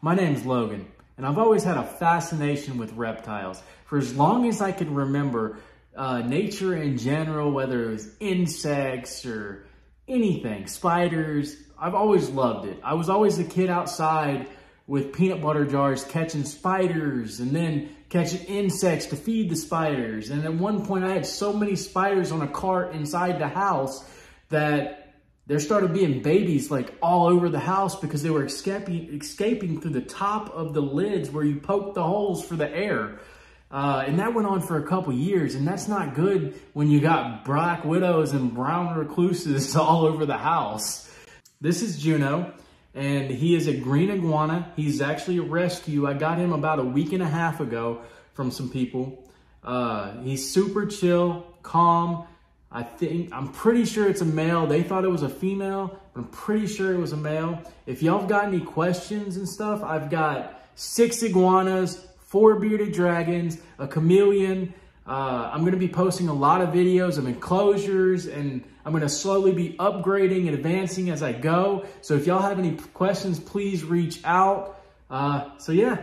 my name's Logan, and I've always had a fascination with reptiles. For as long as I can remember, uh, nature in general, whether it was insects or anything, spiders, I've always loved it. I was always a kid outside with peanut butter jars catching spiders and then catching insects to feed the spiders. And at one point I had so many spiders on a cart inside the house that there started being babies like all over the house because they were escaping, escaping through the top of the lids where you poke the holes for the air. Uh, and that went on for a couple years, and that's not good when you got black widows and brown recluses all over the house. This is Juno, and he is a green iguana. He's actually a rescue. I got him about a week and a half ago from some people. Uh, he's super chill, calm, I think, I'm pretty sure it's a male. They thought it was a female, but I'm pretty sure it was a male. If y'all have got any questions and stuff, I've got six iguanas, four bearded dragons, a chameleon. Uh, I'm going to be posting a lot of videos of enclosures and I'm going to slowly be upgrading and advancing as I go. So if y'all have any questions, please reach out. Uh, so yeah,